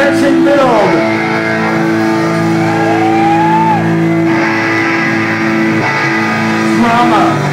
legend build. Mama.